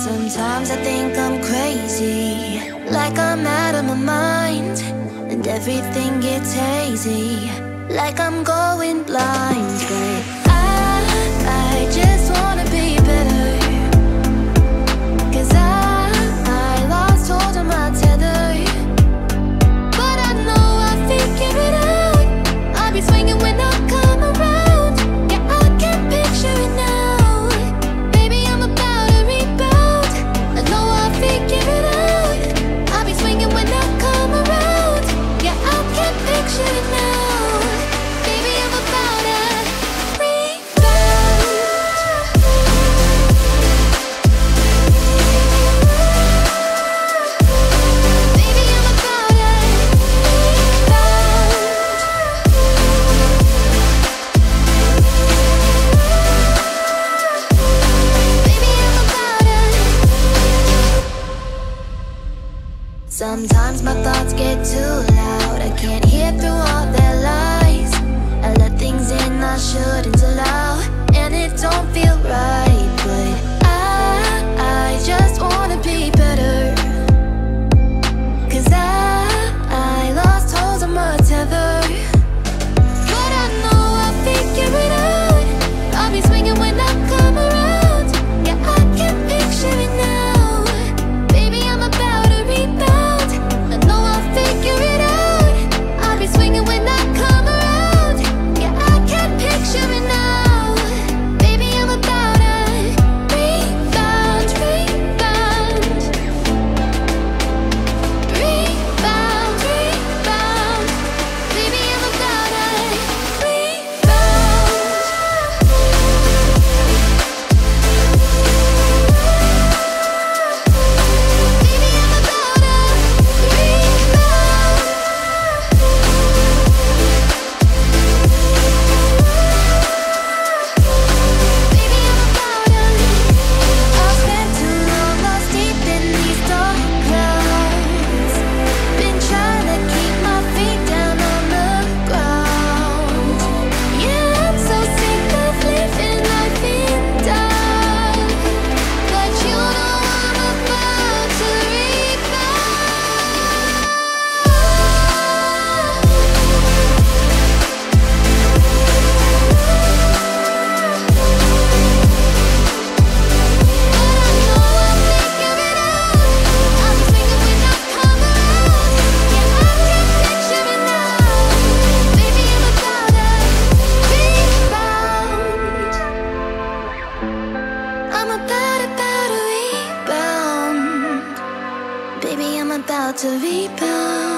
Sometimes I think I'm crazy, like I'm out of my mind, and everything gets hazy, like I'm going blind. Sometimes my thoughts get too loud. I can't hear through all their lies. to rebound.